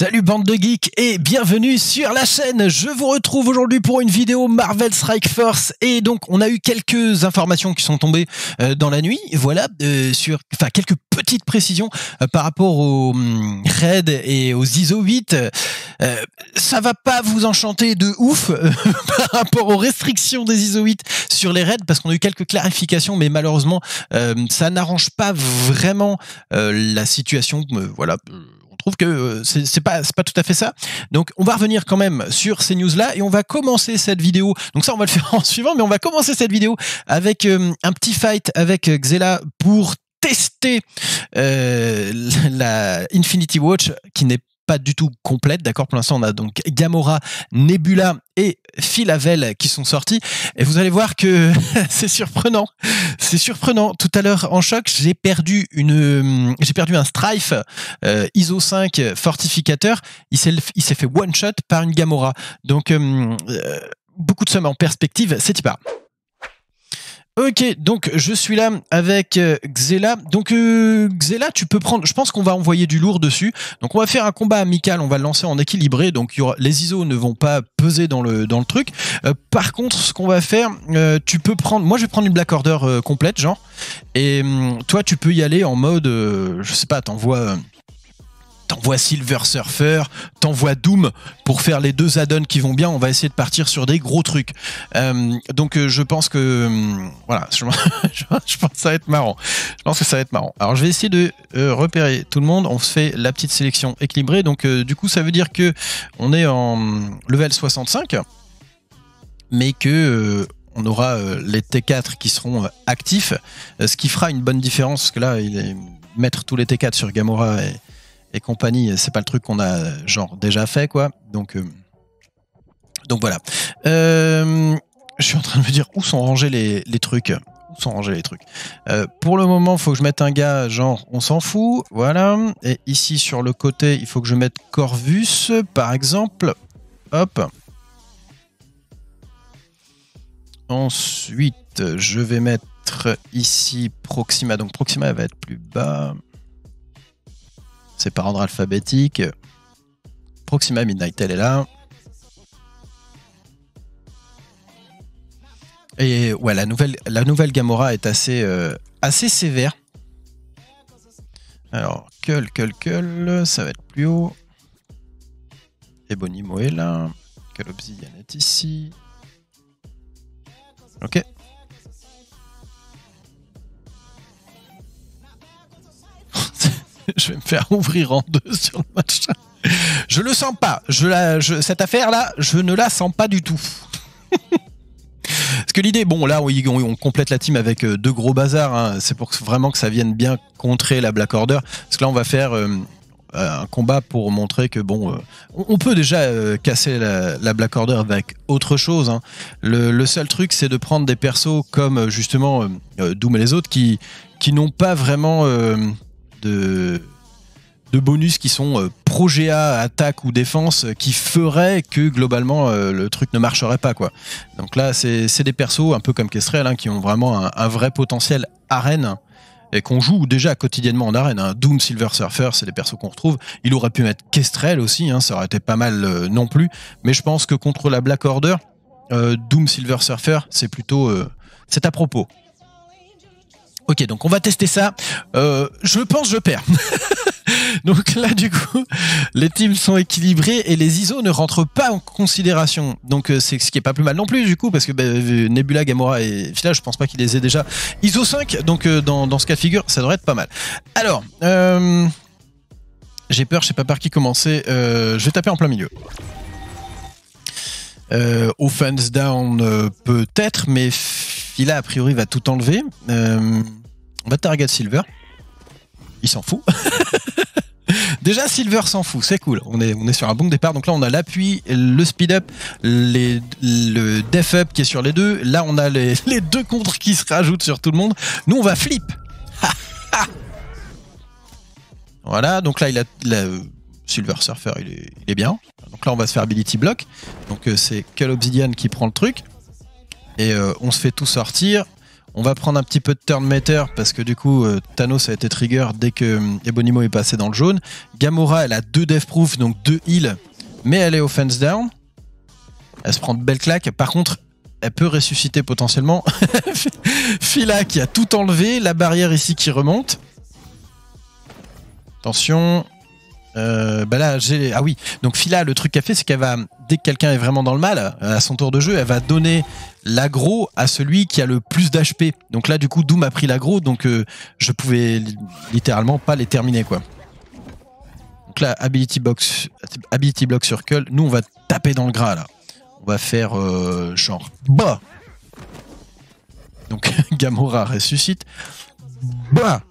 Salut bande de geeks et bienvenue sur la chaîne. Je vous retrouve aujourd'hui pour une vidéo Marvel Strike Force et donc on a eu quelques informations qui sont tombées euh, dans la nuit. Voilà euh, sur enfin quelques petites précisions euh, par rapport aux hum, raids et aux ISO 8. ça va pas vous enchanter de ouf par rapport aux restrictions des ISO 8 sur les raids parce qu'on a eu quelques clarifications mais malheureusement ça n'arrange pas vraiment la situation voilà trouve que euh, c'est pas pas tout à fait ça. Donc on va revenir quand même sur ces news là et on va commencer cette vidéo. Donc ça on va le faire en suivant, mais on va commencer cette vidéo avec euh, un petit fight avec Xela pour tester euh, la Infinity Watch qui n'est pas du tout complète, d'accord Pour l'instant, on a donc Gamora, Nebula et Philavel qui sont sortis. Et vous allez voir que c'est surprenant. C'est surprenant. Tout à l'heure, en choc, j'ai perdu une, j'ai perdu un Strife euh, ISO 5 fortificateur. Il s'est, il s'est fait one shot par une Gamora. Donc, euh, euh, beaucoup de sommes en perspective. C'est pas. Ok, donc je suis là avec euh, Xela. Donc euh, Xela, tu peux prendre. Je pense qu'on va envoyer du lourd dessus. Donc on va faire un combat amical. On va le lancer en équilibré. Donc les ISO ne vont pas peser dans le dans le truc. Euh, par contre, ce qu'on va faire, tu peux prendre. Moi, je vais prendre une Black Order complète, genre. Et hum, toi, tu peux y aller en mode, je sais pas, t'envoies t'envoies Silver Surfer, t'envoies Doom pour faire les deux add-ons qui vont bien. On va essayer de partir sur des gros trucs. Euh, donc euh, je pense que euh, voilà, je, pense que ça va être marrant. Je pense que ça va être marrant. Alors je vais essayer de repérer tout le monde. On se fait la petite sélection équilibrée. Donc du coup ça veut dire que on est en level 65, mais que on aura les T4 qui seront actifs, ce qui fera une bonne différence parce que là, mettre tous les T4 sur Gamora et, et compagnie, c'est pas le truc qu'on a genre déjà fait quoi. Donc euh, donc voilà. Euh, je suis en train de me dire où sont rangés les, trucs. Où sont rangés les trucs euh, Pour le moment, faut que je mette un gars genre on s'en fout, voilà. Et ici sur le côté, il faut que je mette Corvus par exemple. Hop. Ensuite, je vais mettre ici Proxima. Donc Proxima va être plus bas. C'est par ordre alphabétique. Proxima Midnight, elle est là. Et ouais, la nouvelle, la nouvelle Gamora est assez, euh, assez sévère. Alors, Kull, Kull, Kull, ça va être plus haut. Ebonimo est là. Kull Obsidian est ici. Ok. je vais me faire ouvrir en deux sur le match. Je le sens pas. Je la, cette affaire-là, je ne la sens pas du tout. Parce que l'idée, bon, là, on, complète la team avec euh, deux gros bazars. Hein. C'est pour vraiment que ça vienne bien contrer la Black Order. Parce que là, on va faire euh, un combat pour montrer que, bon, euh, on peut déjà casser la, Black Order avec autre chose. Hein. Le, seul truc, c'est de prendre des persos comme, justement, Doom et les autres qui n'ont pas vraiment de, bonus qui sont euh, projet A, attaque ou défense, qui feraient que globalement euh, le truc ne marcherait pas. quoi. Donc là, c'est des persos un peu comme Kestrel hein, qui ont vraiment un, vrai potentiel arène et qu'on joue déjà quotidiennement en arène. Hein. Doom, Silver Surfer, c'est des persos qu'on retrouve. Il aurait pu mettre Kestrel aussi, hein, ça aurait été pas mal euh, non plus. Mais je pense que contre la Black Order, Doom, Silver Surfer, c'est plutôt... c'est à propos. Ok, donc on va tester ça. Euh, je pense je perds. donc là, du coup, les teams sont équilibrés et les ISO ne rentrent pas en considération. Donc euh, c'est ce qui est pas plus mal non plus, du coup, parce que bah, Nebula, Gamora et Phila, je pense pas qu'ils les aient déjà. ISO 5, donc euh, dans, ce cas de figure, ça devrait être pas mal. Alors, j'ai peur, je sais pas par qui commencer. je vais taper en plein milieu. offense down peut-être, mais Phila a priori va tout enlever. On va target Silver. Il s'en fout. Déjà, Silver s'en fout, c'est cool. On est, sur un bon départ. Donc là, on a l'appui, le speed up, le def up qui est sur les deux. Là, on a les, deux contres qui se rajoutent sur tout le monde. Nous, on va flip. voilà, donc là, il a, Silver Surfer, il est, bien. Donc là, on va se faire Ability Block. Donc euh, c'est Cull Obsidian qui prend le truc. Et euh, on se fait tout sortir On va prendre un petit peu de turn meter parce que du coup euh, Thanos a été trigger dès que euh, Ebonimo est passé dans le jaune. Gamora elle a deux death proof donc deux heals mais elle est offense down. Elle se prend de belles claques. Par contre elle peut ressusciter potentiellement. Fila qui a tout enlevé, la barrière ici qui remonte. Attention. Euh, bah là, j'ai. Ah oui, donc Fila, le truc qu'elle fait, c'est qu'elle va, dès que quelqu'un est vraiment dans le mal, à son tour de jeu, elle va donner l'agro à celui qui a le plus d'HP. Donc là, du coup, Doom a pris l'agro, donc euh, je pouvais littéralement pas les terminer, quoi. Donc là, Ability Box, Ability Block Circle, nous, on va taper dans le gras, là. On va faire euh, genre bah. Donc Gamora ressuscite. Bah.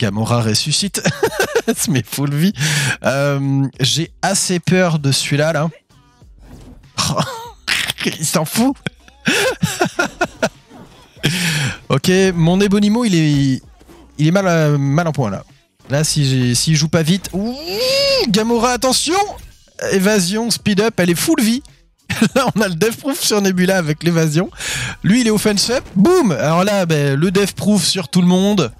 Gamora ressuscite. Met full vie. Euh, j'ai assez peur de celui-là là. il s'en fout. ok, mon Ebonimo il est il est mal, euh, mal en point là. Là, si s'il joue pas vite, Gamora, attention, évasion, speed up, elle est full vie. là, on a le dev proof sur Nebula avec l'évasion. Lui, il est offense up. Boum Alors là, ben, le dev proof sur tout le monde.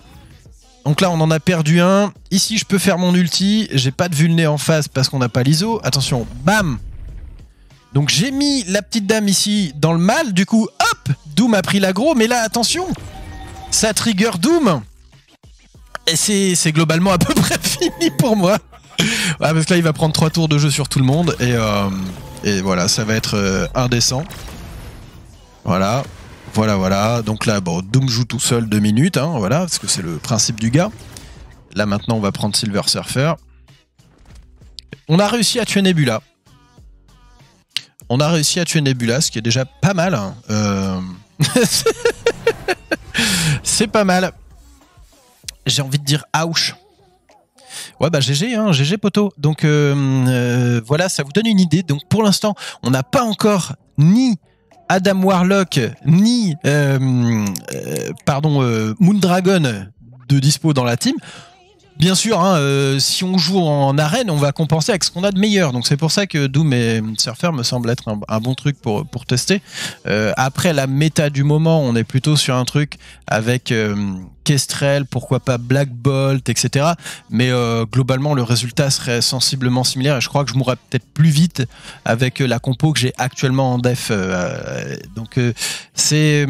Donc là, on en a perdu un. Ici, je peux faire mon ulti. J'ai pas de vulné en face parce qu'on n'a pas l'ISO. Attention, bam Donc j'ai mis la petite dame ici dans le mal. Du coup, hop Doom a pris l'agro. Mais là, attention Ça trigger Doom. Et c'est globalement à peu près fini pour moi. Ouais, parce que là, il va prendre trois tours de jeu sur tout le monde. Et... Euh, et voilà, ça va être euh, indécent. Voilà. Voilà, voilà. Donc là, bon, Doom joue tout seul deux minutes, hein, voilà, parce que c'est le principe du gars. Là, maintenant, on va prendre Silver Surfer. On a réussi à tuer Nebula. On a réussi à tuer Nebula, ce qui est déjà pas mal. Hein. Euh, c'est pas mal. J'ai envie de dire ouch. Ouais, bah GG, hein, GG poteau. Donc euh, euh, voilà, ça vous donne une idée. Donc pour l'instant, on n'a pas encore ni Adam Warlock ni euh, pardon Moondragon de dispo dans la team bien sûr, hein, euh, si on joue en arène, on va compenser avec ce qu'on a de meilleur. Donc c'est pour ça que Doom et Surfer me semblent être un, bon truc pour, tester. Euh, après la méta du moment, on est plutôt sur un truc avec euh, Kestrel, pourquoi pas Black Bolt, etc. Mais globalement, le résultat serait sensiblement similaire et je crois que je mourrais peut-être plus vite avec la compo que j'ai actuellement en def. donc c'est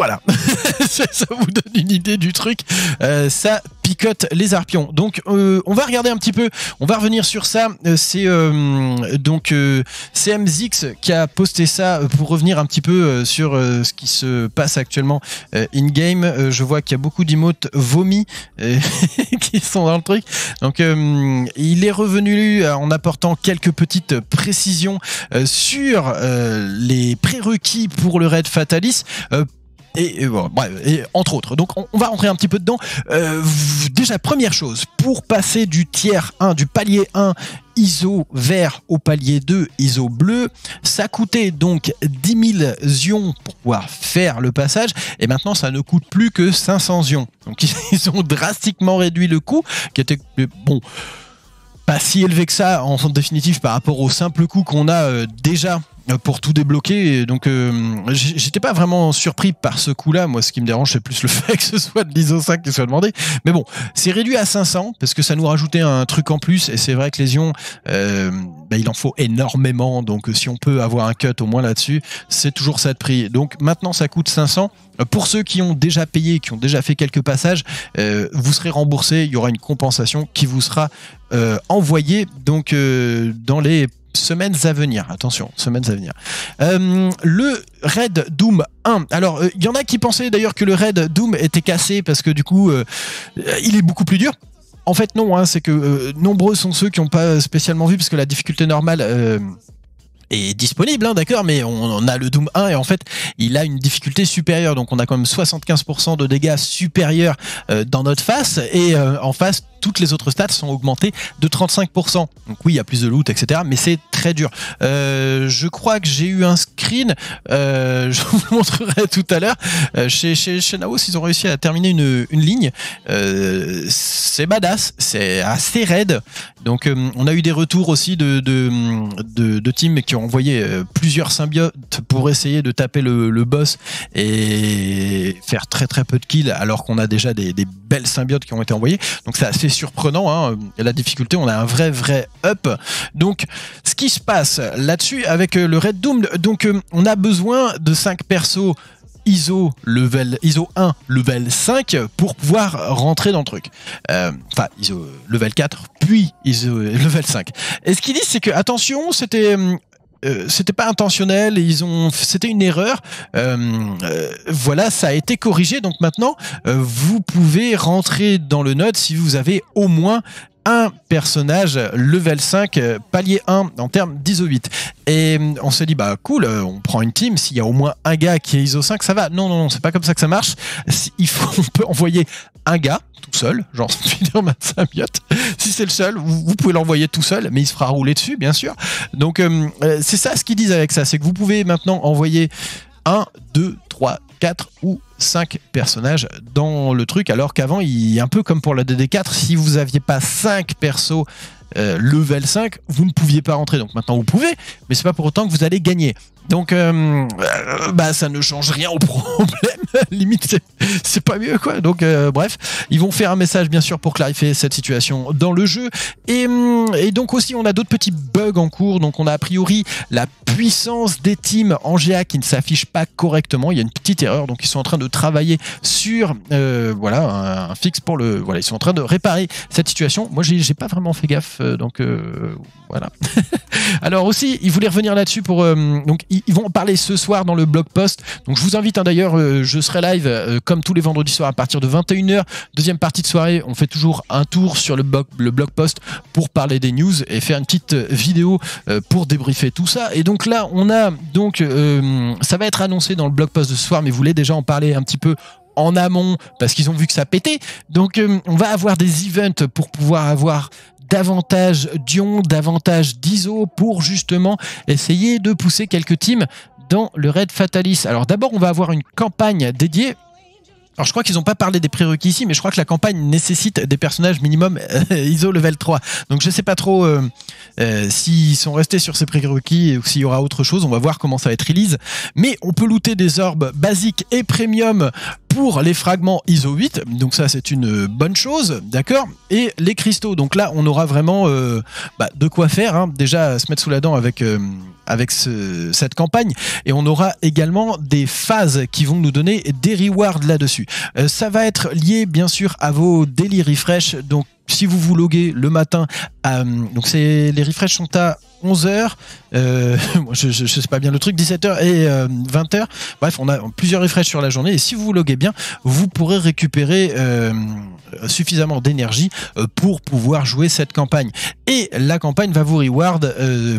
voilà, ça vous donne une idée du truc. Euh, ça picote les arpions. Donc euh, on va regarder un petit peu, on va revenir sur ça. Euh, c'est donc CMZX qui a posté ça pour revenir un petit peu sur ce qui se passe actuellement in-game. je vois qu'il y a beaucoup d'emotes vomis qui sont dans le truc. Donc il est revenu en apportant quelques petites précisions sur les prérequis pour le raid Fatalis et, entre autres. Donc on, va rentrer un petit peu dedans. Euh, déjà, première chose, pour passer du tiers 1, du palier 1 ISO vert au palier 2 ISO bleu, ça coûtait donc 10 000 ions pour pouvoir faire le passage, et maintenant ça ne coûte plus que 500 ions. Donc ils ont drastiquement réduit le coût, qui était bon pas si élevé que ça en définitive par rapport au simple coût qu'on a euh, déjà pour tout débloquer. Donc, euh, j'étais pas vraiment surpris par ce coup-là. Moi, ce qui me dérange, c'est plus le fait que ce soit de l'ISO 5 qui soit demandé. Mais bon, c'est réduit à 500 parce que ça nous rajoutait un truc en plus. Et c'est vrai que les ions, euh, bah, il en faut énormément. Donc, si on peut avoir un cut au moins là-dessus, c'est toujours ça de prix. Donc, maintenant, ça coûte 500. Pour ceux qui ont déjà payé, qui ont déjà fait quelques passages, vous serez remboursé. Il y aura une compensation qui vous sera envoyée donc dans les semaines à venir. Attention, semaines à venir. Euh, le Red Doom 1. Alors, il euh, y en a qui pensaient d'ailleurs que le Red Doom était cassé parce que du coup, euh, il est beaucoup plus dur. En fait, non, hein, c'est que nombreux sont ceux qui n'ont pas spécialement vu parce que la difficulté normale est disponible, hein, d'accord, mais on, a le Doom 1 et en fait, il a une difficulté supérieure. Donc, on a quand même 75% de dégâts supérieurs dans notre face et en face, toutes les autres stats sont augmentées de 35%. Donc oui, il y a plus de loot, etc. Mais c'est très dur. Euh, je crois que j'ai eu un screen, euh, je vous le montrerai tout à l'heure. Euh, chez, Naos, ils ont réussi à terminer une, ligne. C'est badass, c'est assez raide. Donc on a eu des retours aussi de, teams qui ont envoyé plusieurs symbiotes pour essayer de taper le, boss et faire très très peu de kills alors qu'on a déjà des, des belles symbiotes qui ont été envoyées. Donc c'est assez surprenant. Hein. La difficulté, on a un vrai vrai up. Donc ce qui se passe là-dessus avec euh, le Red Doom, donc euh, on a besoin de 5 persos ISO level ISO 1 level 5 pour pouvoir rentrer dans le truc. Euh, Enfin ISO level 4 puis ISO level 5. Et ce qu'ils disent c'est que attention, c'était euh, c'était pas intentionnel, ils ont, c'était une erreur. Euh, euh, voilà, ça a été corrigé. Donc maintenant, vous pouvez rentrer dans le node si vous avez au moins un personnage level 5 euh, palier 1 en termes d'ISO 8 et euh, on se dit bah cool euh, on prend une team. S'il y a au moins un gars qui est ISO 5 ça va. Non non non c'est pas comme ça que ça marche. Il faut on peut envoyer un gars tout seul genre Spider-Man symbiote. Si c'est le seul vous, vous pouvez l'envoyer tout seul mais il se fera rouler dessus bien sûr. Donc euh, c'est ça ce qu'ils disent avec ça. C'est que vous pouvez maintenant envoyer 1, 2, 3, 4 ou 5 personnages dans le truc, alors qu'avant, il un peu comme pour la DD4, si vous aviez pas 5 persos euh, level 5, vous ne pouviez pas rentrer. Donc maintenant, vous pouvez, mais c'est pas pour autant que vous allez gagner. Donc, euh, euh, bah, ça ne change rien au problème. Limite, c'est- pas mieux, quoi. Donc, euh, bref, ils vont faire un message, bien sûr, pour clarifier cette situation dans le jeu. Et, hum, et donc aussi, on a d'autres petits bugs en cours. Donc, on a a priori la puissance des teams en GA qui ne s'affiche pas correctement. Il y a une petite erreur. Donc, ils sont en train de travailler sur, voilà, un, fixe pour le. Voilà, ils sont en train de réparer cette situation. Moi, j'ai pas vraiment fait gaffe. donc, voilà. Alors aussi, ils voulaient revenir là-dessus pour donc ils vont en parler ce soir dans le blog post. Donc je vous invite hein, d'ailleurs, euh, je serai live euh, comme tous les vendredis soirs à partir de 21h. Deuxième partie de soirée, on fait toujours un tour sur le blog, le blog post pour parler des news et faire une petite euh, vidéo pour débriefer tout ça. Et donc là, on a donc ça va être annoncé dans le blog post de ce soir, mais vous voulez déjà en parler un petit peu en amont parce qu'ils ont vu que ça pétait. Donc euh, on va avoir des events pour pouvoir avoir davantage d'ion, davantage d'ISO pour justement essayer de pousser quelques teams dans le raid Fatalis. Alors d'abord, on va avoir une campagne dédiée. Alors je crois qu'ils n'ont pas parlé des prérequis ici, mais je crois que la campagne nécessite des personnages minimum euh, ISO level 3. Donc je sais pas trop euh, euh, s'ils sont restés sur ces prérequis ou s'il y aura autre chose. On va voir comment ça va être release. Mais on peut looter des orbes basiques et premium pour les fragments ISO 8. Donc ça c'est une bonne chose, d'accord? Et les cristaux. Donc là on aura vraiment bah, de quoi faire. hein. Déjà se mettre sous la dent avec avec ce- cette campagne et on aura également des phases qui vont nous donner des rewards là-dessus. Euh, ça va être lié bien sûr à vos daily refresh. Donc si vous vous loguez le matin, euh, donc les refresh sont à 11h, euh, je, je sais pas bien le truc, 17h et euh, 20h. Bref, on a plusieurs refresh sur la journée et si vous loguez bien, vous pourrez récupérer euh, suffisamment d'énergie euh, pour pouvoir jouer cette campagne. Et la campagne va vous reward euh,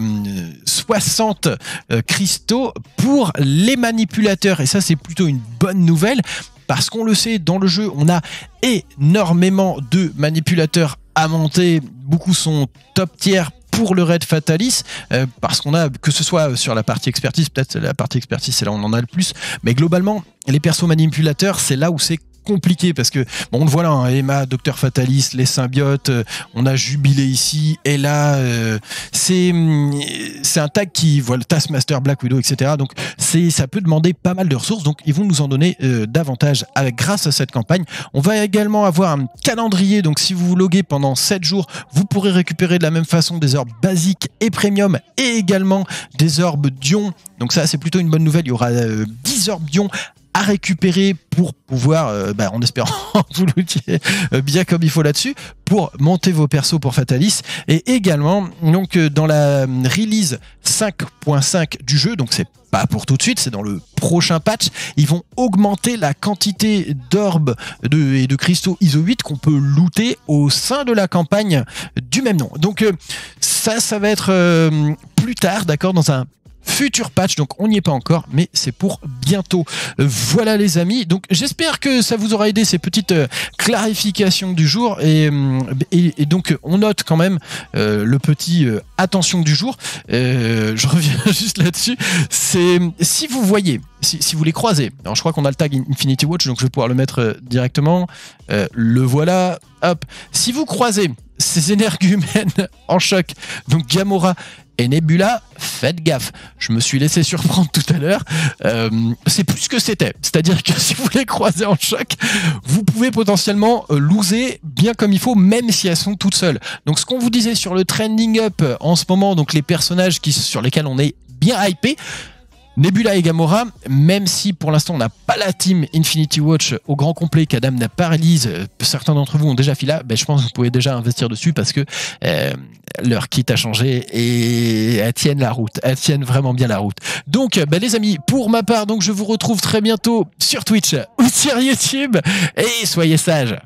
60 euh, cristaux pour les manipulateurs. Et ça, c'est plutôt une bonne nouvelle parce qu'on le sait, dans le jeu, on a énormément de manipulateurs à monter. Beaucoup sont top tier pour le raid Fatalis, euh, parce qu'on a, que ce soit sur la partie expertise, peut-être la partie expertise, c'est là où on en a le plus, mais globalement, les persos manipulateurs, c'est là où c'est compliqué parce que bon on le voit là hein, Emma Docteur Fatalis les symbiotes euh, on a Jubilé ici et là euh, c'est hum, c'est un tag qui voilà Taskmaster Black Widow etc donc c'est ça peut demander pas mal de ressources. Donc ils vont nous en donner euh, davantage avec grâce à cette campagne. On va également avoir un calendrier. Donc si vous vous loguez pendant 7 jours vous pourrez récupérer de la même façon des orbes basiques et premium et également des orbes Dion donc ça c'est plutôt une bonne nouvelle. Il y aura euh, 10 orbes Dion à récupérer pour pouvoir, euh, bah, en espérant vous l'outiez euh, bien comme il faut là-dessus, pour monter vos persos pour Fatalis. Et également, donc euh, dans la release 5.5 du jeu, donc c'est pas pour tout de suite, c'est dans le prochain patch, ils vont augmenter la quantité d'orbes de, et de cristaux ISO 8 qu'on peut looter au sein de la campagne du même nom. Donc ça, ça va être plus tard, d'accord, dans un futur patch. Donc on n'y est pas encore, mais c'est pour bientôt. Euh, voilà les amis. Donc j'espère que ça vous aura aidé ces petites euh, clarifications du jour. Et, et, donc on note quand même le petit attention du jour. je reviens juste là-dessus. C'est si vous voyez si, vous les croisez, alors je crois qu'on a le tag Infinity Watch, donc je vais pouvoir le mettre euh, directement. Euh, le voilà, hop. Si vous croisez ces énergumènes en choc, donc Gamora et Nebula, faites gaffe. Je me suis laissé surprendre tout à l'heure. Euh, c'est plus que c'était. C'est-à-dire que si vous les croisez en choc, vous pouvez potentiellement loser bien comme il faut, même si elles sont toutes seules. Donc ce qu'on vous disait sur le trending up en ce moment, donc les personnages qui, sur lesquels on est bien hypé, Nebula et Gamora, même si pour l'instant on n'a pas la team Infinity Watch au grand complet qu'Adam n'a pas release, euh, certains d'entre vous ont déjà fait là, ben je pense que vous pouvez déjà investir dessus parce que euh, leur kit a changé et elles tiennent la route, elles tiennent vraiment bien la route. Donc ben les amis, pour ma part, donc je vous retrouve très bientôt sur Twitch ou sur YouTube et soyez sages.